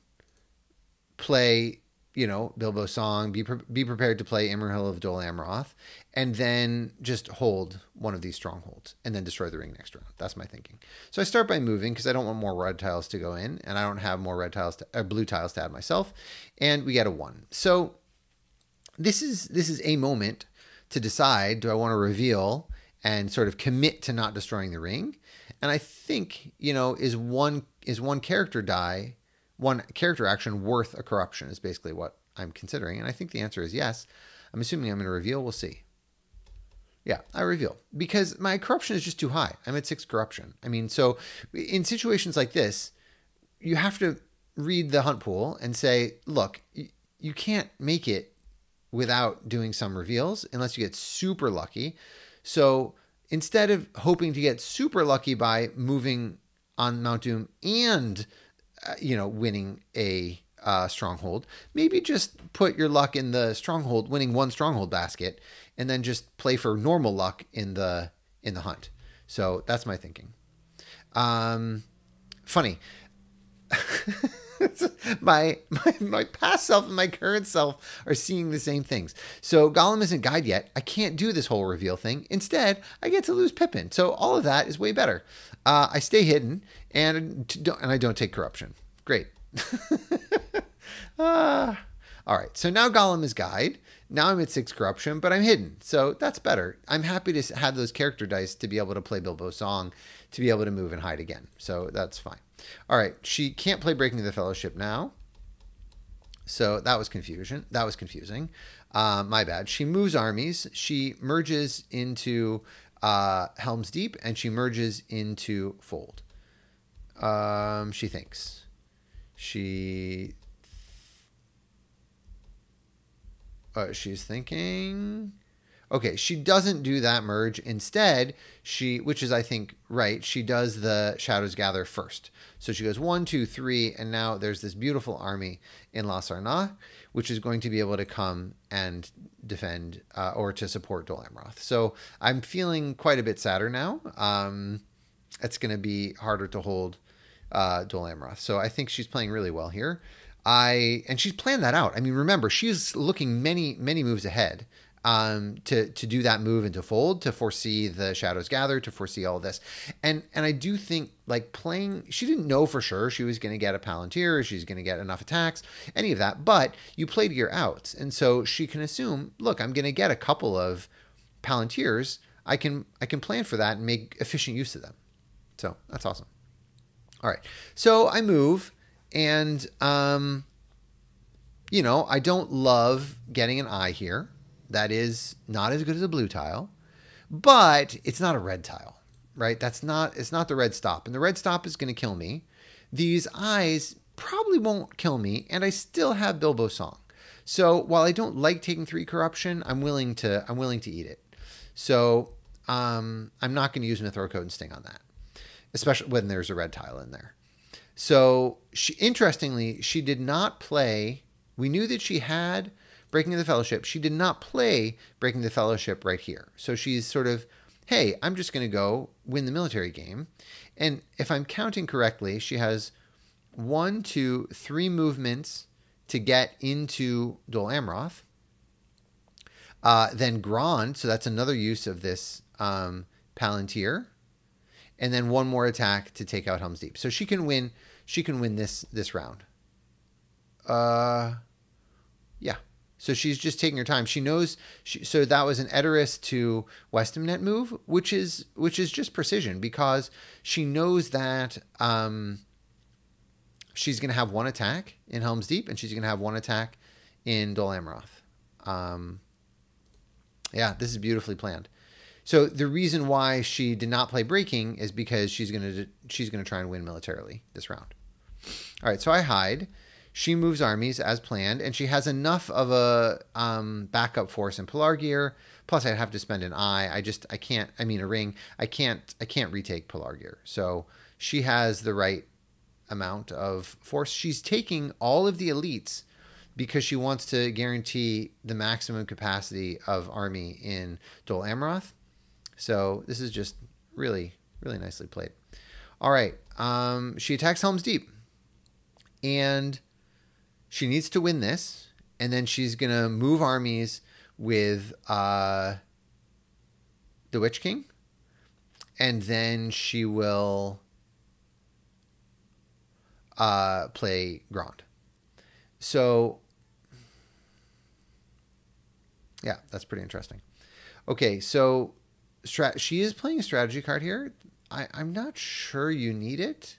play, you know, Bilbo Song, be pre- be prepared to play Imrahil of Dol Amroth, and then just hold one of these strongholds and then destroy the ring next round. That's my thinking. So I start by moving because I don't want more red tiles to go in, and I don't have more red tiles, to, uh, blue tiles to add myself, and we get a one. So this is this is a moment to decide: do I want to reveal and sort of commit to not destroying the ring? And I think you know is one is one character die one character action worth a corruption is basically what I'm considering. And I think the answer is yes. I'm assuming I'm going to reveal. We'll see. Yeah, I reveal because my corruption is just too high. I'm at six corruption. I mean, so in situations like this, you have to read the hunt pool and say, look, you can't make it without doing some reveals unless you get super lucky. So instead of hoping to get super lucky by moving on Mount Doom and you know, winning a uh, stronghold. Maybe just put your luck in the stronghold, winning one stronghold basket, and then just play for normal luck in the in the hunt. So that's my thinking. Um, funny. my, my my past self and my current self are seeing the same things. So Gollum isn't guide yet. I can't do this whole reveal thing. Instead, I get to lose Pippin. So all of that is way better. Uh, I stay hidden and and I don't take corruption. Great. uh, all right. So now Gollum is guide. Now I'm at six corruption, but I'm hidden. So that's better. I'm happy to have those character dice to be able to play Bilbo Song, to be able to move and hide again. So that's fine. All right. She can't play Breaking the Fellowship now. So that was confusion. That was confusing. Uh, my bad. She moves armies. She merges into uh, Helm's Deep, and she merges into Fold. Um, she thinks. She. Uh, she's thinking. Okay, she doesn't do that merge. Instead, she, which is I think right, she does the Shadows Gather first. So she goes one, two, three, and now there's this beautiful army in Lossarnach, which is going to be able to come and defend uh, or to support Dol Amroth. So I'm feeling quite a bit sadder now. Um, it's going to be harder to hold uh, Dol Amroth. So I think she's playing really well here. I and she's planned that out. I mean, remember she's looking many many moves ahead um, to to do that move into fold, to foresee the shadows gather, to foresee all this, and and I do think like playing, she didn't know for sure she was going to get a palantir, she's going to get enough attacks, any of that, but you played your outs, and so she can assume, look, I'm going to get a couple of palantirs, I can I can plan for that and make efficient use of them, so that's awesome. All right, so I move, and um, you know I don't love getting an eye here that is not as good as a blue tile, but it's not a red tile, right? That's not it's not the red stop, and the red stop is going to kill me. These eyes probably won't kill me, and I still have Bilbo Song. So while I don't like taking three corruption, I'm willing to I'm willing to eat it. So um, I'm not going to use Mithril Coat and Sting on that, especially when there's a red tile in there. So she, interestingly, she did not play. We knew that she had Breaking the Fellowship, she did not play Breaking the Fellowship right here. So she's sort of, hey, I'm just going to go win the military game. And if I'm counting correctly, she has one, two, three movements to get into Dol Amroth. Uh, then Grond, so that's another use of this um, Palantir, and then one more attack to take out Helm's Deep. So she can win. She can win this this round. Uh, yeah, so she's just taking her time. She knows. She, so that was an Edoras to Westemnet move, which is which is just precision because she knows that um, she's going to have one attack in Helm's Deep and she's going to have one attack in Dol Amroth. Um, yeah, this is beautifully planned. So the reason why she did not play breaking is because she's going to she's going to try and win militarily this round. All right, so I hide. She moves armies as planned, and she has enough of a um, backup force in Pelargir. Plus, I'd have to spend an eye. I just I can't. I mean, a ring. I can't. I can't retake Pelargir. So she has the right amount of force. She's taking all of the elites because she wants to guarantee the maximum capacity of army in Dol Amroth. So this is just really, really nicely played. All right. Um, she attacks Helm's Deep. And she needs to win this, and then she's gonna move armies with uh, the Witch King, and then she will uh, play Grond. So, yeah, that's pretty interesting. Okay, so she is playing a strategy card here. I- I'm not sure you need it,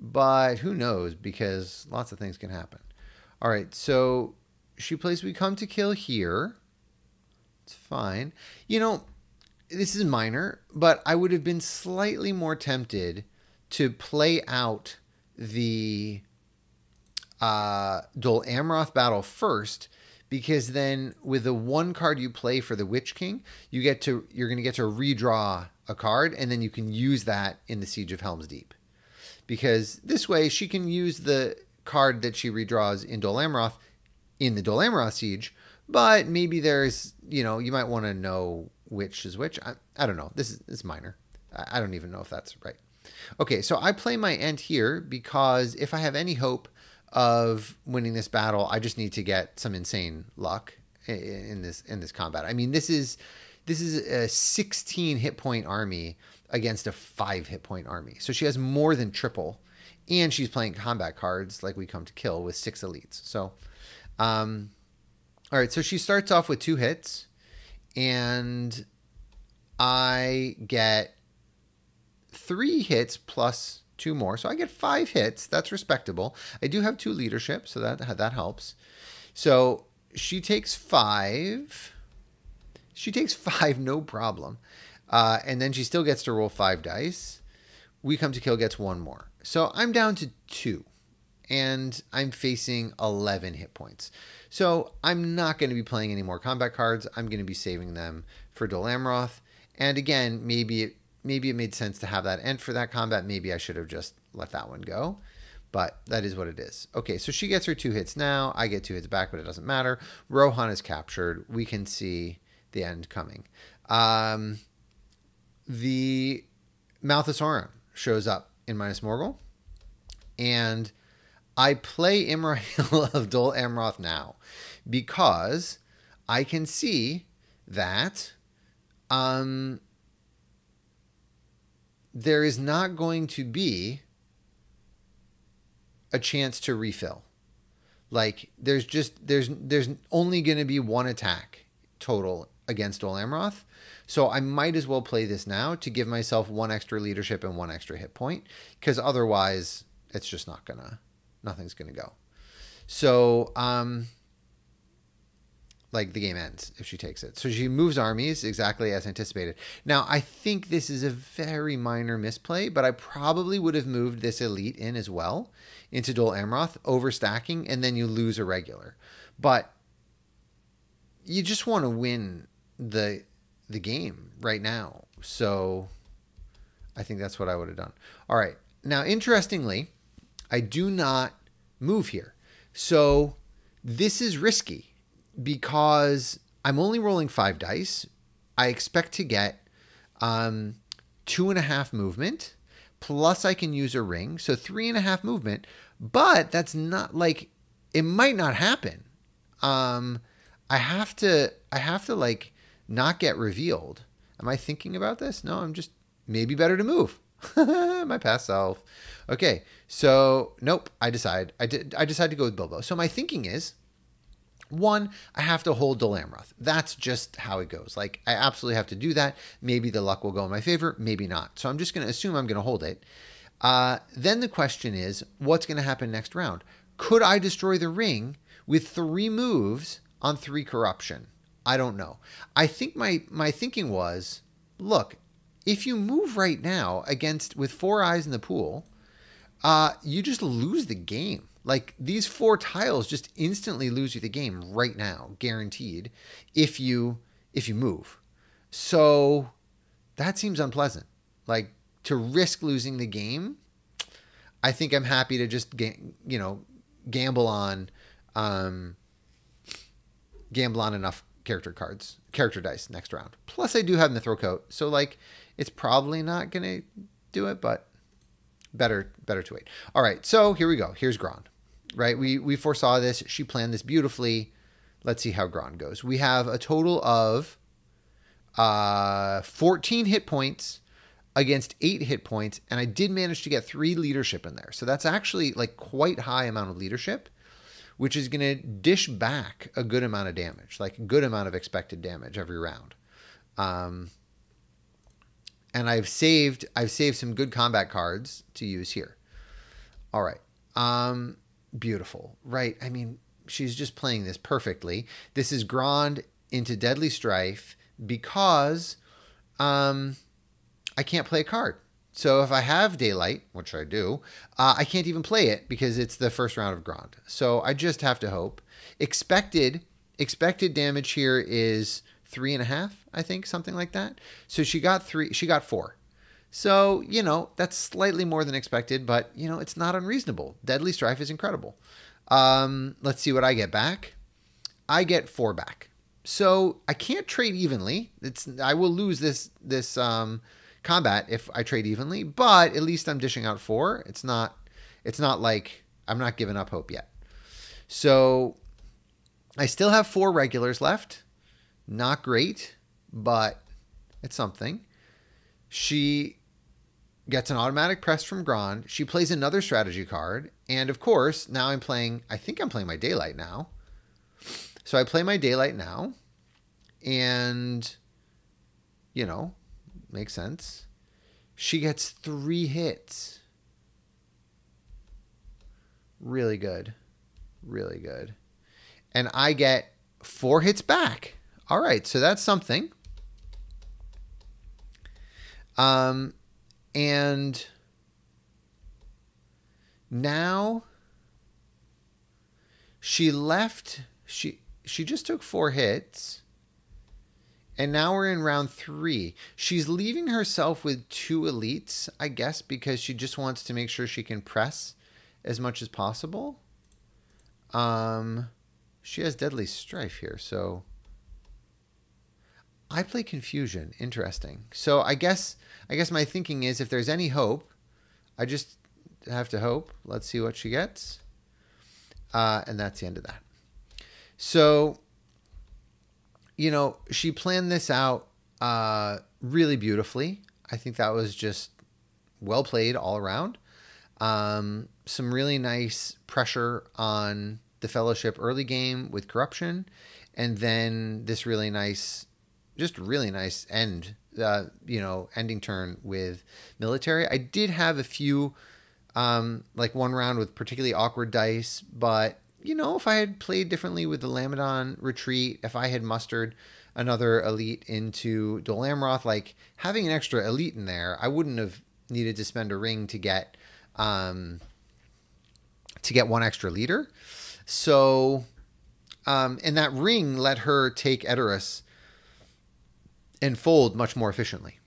but who knows because lots of things can happen. All right, so she plays We Come to Kill here. It's fine. You know, this is minor, but I would have been slightly more tempted to play out the uh, Dol Amroth battle first because then with the one card you play for the Witch King, you get to you're going to get to redraw a card and then you can use that in the Siege of Helm's Deep. Because this way she can use the card that she redraws in Dol Amroth in the Dol Amroth siege, but maybe there's, you know, you might want to know which is which. I, I don't know. This is, minor. I, I don't even know if that's right. Okay, so I play my Ent here because if I have any hope of winning this battle, I just need to get some insane luck in this in this combat. I mean, this is this is a 16 hit point army against a 5 hit point army. So she has more than triple and she's playing combat cards like we come to kill with six elites. So, um, all right. So she starts off with two hits, and I get three hits plus two more, so I get five hits. That's respectable. I do have two leadership, so that that helps. So she takes five. She takes five, no problem. Uh, and then she still gets to roll five dice. We come to kill gets one more. So I'm down to two. And I'm facing 11 hit points. So I'm not going to be playing any more combat cards. I'm going to be saving them for Dol Amroth. And again, maybe it, maybe it made sense to have that Ent for that combat. Maybe I should have just let that one go. But that is what it is. Okay, so she gets her two hits now. I get two hits back, but it doesn't matter. Rohan is captured. We can see the end coming. Um, the Mouth of Sauron shows up in Minas Morgul, and I play Imrahil of Dol Amroth now because I can see that um, there is not going to be a chance to refill. Like there's just there's there's only going to be one attack total against Dol Amroth. So I might as well play this now to give myself one extra leadership and one extra hit point because otherwise it's just not gonna nothing's gonna go. So um like the game ends if she takes it. So she moves armies exactly as anticipated. Now, I think this is a very minor misplay, but I probably would have moved this elite in as well into Dol Amroth, overstacking, and then you lose a regular. But you just want to win the the game right now. So I think that's what I would have done. All right. Now, interestingly, I do not move here. So this is risky because I'm only rolling five dice. I expect to get um, two and a half movement, plus I can use a ring. So three and a half movement, but that's not like it might not happen. Um, I have to, I have to like not get revealed. Am I thinking about this? No, I'm just maybe better to move. my past self. Okay, so nope. I decide. I did. I decide to go with Bilbo. So my thinking is one, I have to hold Dol Amroth. That's just how it goes. Like, I absolutely have to do that. Maybe the luck will go in my favor, maybe not. So I'm just going to assume I'm going to hold it. Uh, then the question is, what's going to happen next round? Could I destroy the ring with three moves on three corruption? I don't know. I think my my thinking was, look, if you move right now against with four eyes in the pool, uh, you just lose the game. Like these four tiles just instantly lose you the game right now, guaranteed, if you if you move. So that seems unpleasant. Like to risk losing the game, I think I'm happy to just you know gamble on um, gamble on enough character cards, character dice next round. Plus, I do have Mithril Coat, so like it's probably not gonna do it, but better better to wait. All right, so here we go. Here's Grond right? We we foresaw this. She planned this beautifully. Let's see how Grond goes. We have a total of uh, 14 hit points against eight hit points, and I did manage to get three leadership in there. So that's actually like quite high amount of leadership, which is going to dish back a good amount of damage, like a good amount of expected damage every round. Um, and I've saved I've saved some good combat cards to use here. All right. Um, beautiful, right? I mean, she's just playing this perfectly. This is Grond into Deadly Strife because um, I can't play a card. So if I have Daylight, which I do, uh, I can't even play it because it's the first round of Grond. So I just have to hope. Expected expected damage here is three and a half, I think, something like that. So she got three. She got four. So, you know, that's slightly more than expected, but, you know, it's not unreasonable. Deadly Strife is incredible. Um, let's see what I get back. I get four back. So I can't trade evenly. It's I will lose this this um, combat if I trade evenly, but at least I'm dishing out four. It's not it's not like I'm not giving up hope yet. So I still have four regulars left. Not great, but it's something. She gets an automatic press from Grond. She plays another strategy card. And of course, now I'm playing, I think I'm playing my Daylight now. So I play my Daylight now. And, you know, makes sense. She gets three hits. Really good. Really good. And I get four hits back. All right, so that's something. Um, and now she left. She she just took four hits. And now we're in round three. She's leaving herself with two elites, I guess, because she just wants to make sure she can press as much as possible. Um, she has deadly strife here, so I play confusion. Interesting. So I guess I guess my thinking is if there's any hope, I just have to hope. Let's see what she gets. Uh, and that's the end of that. So, you know, she planned this out uh, really beautifully. I think that was just well played all around. Um, some really nice pressure on the fellowship early game with corruption, and then this really nice just really nice end, uh, you know, ending turn with military. I did have a few, um, like one round with particularly awkward dice, but you know, if I had played differently with the Lamedon retreat, if I had mustered another elite into Dol Amroth, like having an extra elite in there, I wouldn't have needed to spend a ring to get, um, to get one extra leader. So, um, and that ring let her take Edoras and fold much more efficiently.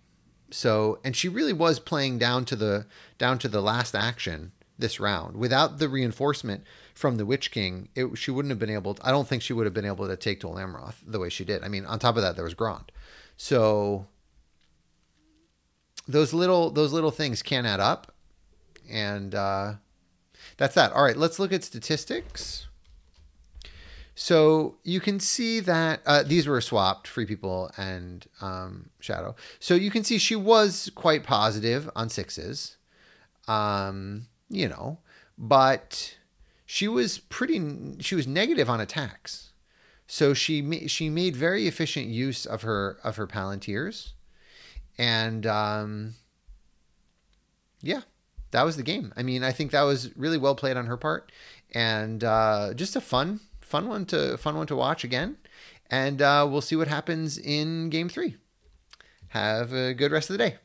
So, and she really was playing down to the down to the last action this round. Without the reinforcement from the Witch King, it, she wouldn't have been able. To, I don't think she would have been able to take Dol Amroth the way she did. I mean, on top of that, there was Grond. So those little those little things can add up, and uh, that's that. All right, let's look at statistics. So you can see that uh, these were swapped, Free People and um, Shadow. So you can see she was quite positive on sixes, um, you know, but she was pretty. She was negative on attacks. So she she made very efficient use of her of her palantirs, and um, yeah, that was the game. I mean, I think that was really well played on her part, and uh, just a fun fun one to fun one to watch again, and uh, we'll see what happens in Game Three. Have a good rest of the day.